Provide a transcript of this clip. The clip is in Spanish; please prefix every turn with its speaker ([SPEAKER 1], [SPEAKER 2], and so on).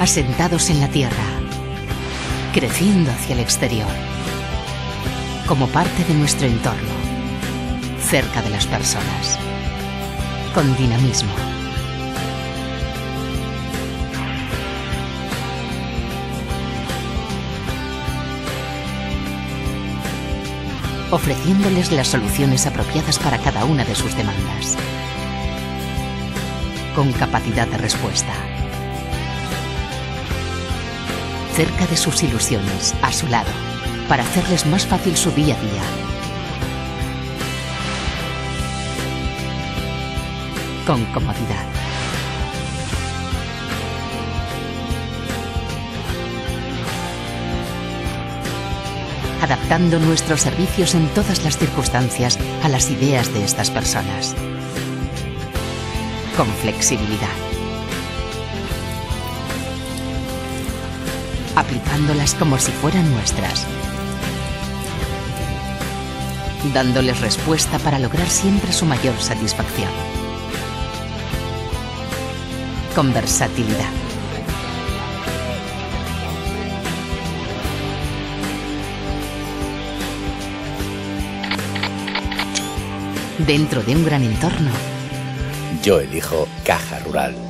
[SPEAKER 1] asentados en la tierra, creciendo hacia el exterior, como parte de nuestro entorno, cerca de las personas, con dinamismo. ofreciéndoles las soluciones apropiadas para cada una de sus demandas, con capacidad de respuesta. Cerca de sus ilusiones, a su lado, para hacerles más fácil su día a día. Con comodidad. adaptando nuestros servicios en todas las circunstancias a las ideas de estas personas. Con flexibilidad. Aplicándolas como si fueran nuestras. Dándoles respuesta para lograr siempre su mayor satisfacción. Con versatilidad. dentro de un gran entorno.
[SPEAKER 2] Yo elijo Caja Rural.